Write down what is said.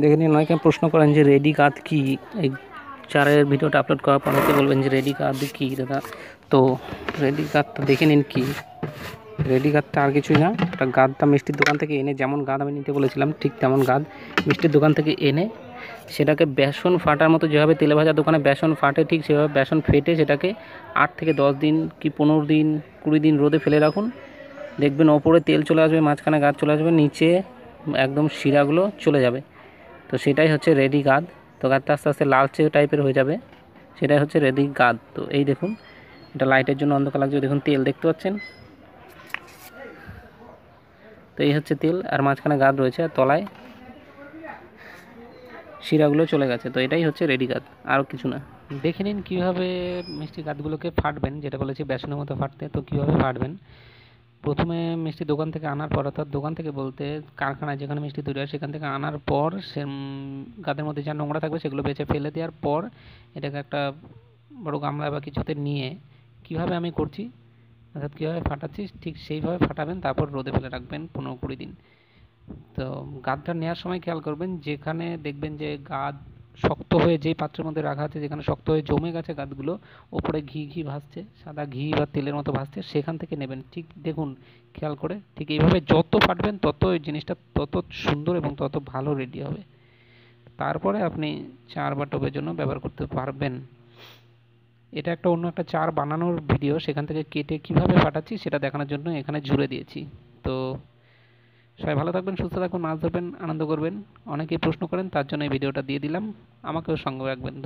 দেখে নিন, অনেকে প্রশ্ন করেন যে রেডি কার্ড কি? এই চারের ভিডিওটা আপলোড করার পর অনেকে বলবেন যে রেডি কার্ড কি দাদা? তো রেডি কার্ডটা দেখে নিন কি? রেডি গাদটা আর কিছুই না, একটা গাদটা মিষ্টির দোকান থেকে এনে যেমন গাদ আমি নিতে বলেছিলাম, ঠিক তেমন গাদ মিষ্টির দোকান থেকে এনে সেটাকে বেসন ফাটার মতো যেভাবে তেলে ভাজার দোকানে বেসন ফাটে, ঠিক সেভাবে বেসন ফেটে সেটাকে আট থেকে দশ দিন কি পনেরো দিন, কুড়ি দিন রোদে ফেলে রাখুন। দেখবেন ওপরে তেল চলে আসবে, মাঝখানে গাদ চলে আসবে, নিচে একদম শিরাগুলো চলে যাবে। তো সেটাই হচ্ছে রেডি গাদ। তো গাদটা আস্তে আস্তে লালচে টাইপের হয়ে যাবে। সেটাই হচ্ছে রেডি গাদ। তো এই দেখুন, এটা লাইটের জন্য অন্ধকার লাগছে। দেখুন, তেল দেখতে পাচ্ছেন? তো এই হচ্ছে তেল, আর মাঝখানে গাদ রয়েছে আর তলায় শিরাগুলো চলে গেছে। তো এটাই হচ্ছে রেডি গাদ আর কিছু না। দেখে নিন কীভাবে মিষ্টি গাদগুলোকে ফাটবেন, যেটা বলেছি, বেসনের মতো ফাটতে। তো কীভাবে ফাটবেন? প্রথমে মিষ্টি দোকান থেকে আনার পর, অর্থাৎ দোকান থেকে বলতে কারখানায় যেখানে মিষ্টি তৈরি হয় সেখান থেকে আনার পর সে গাদের মধ্যে যা নোংরা থাকবে সেগুলো বেছে ফেলে দেওয়ার পর এটাকে একটা বড় গামলা বা কিছুতে নিয়ে কীভাবে আমি করছি, অর্থাৎ কীভাবে ফাটাচ্ছি, ঠিক সেইভাবে ফাটাবেন, তারপর রোদে ফেলে রাখবেন পনেরো কুড়ি দিন। তো গাদটা নেওয়ার সময় খেয়াল করবেন, যেখানে দেখবেন যে গাদ শক্ত হয়ে যেই পাত্রের মধ্যে রাখা আছে, যেখানে শক্ত হয়ে জমে গেছে গাদগুলো ওপরে ঘি ঘি ভাসছে, সাদা ঘি বা তেলের মতো ভাসছে, সেখান থেকে নেবেন। ঠিক দেখুন, খেয়াল করে, ঠিক এইভাবে যত ফাটবেন, তত ওই জিনিসটা তত সুন্দর এবং তত ভালো রেডি হবে। তারপরে আপনি চার বা টোপের জন্য ব্যবহার করতে পারবেন। এটা একটা অন্য একটা চার বানানোর ভিডিও, সেখান থেকে কেটে কীভাবে ফাটাচ্ছি, সেটা দেখানোর জন্য এখানে জুড়ে দিয়েছি। তো সবাই ভালো থাকবেন, সুস্থ থাকবেন মাছ ধরবেন, আনন্দ করবেন। অনেকেই প্রশ্ন করেন, তার জন্য এই ভিডিওটা দিয়ে দিলাম। আমাকেও সঙ্গে রাখবেন।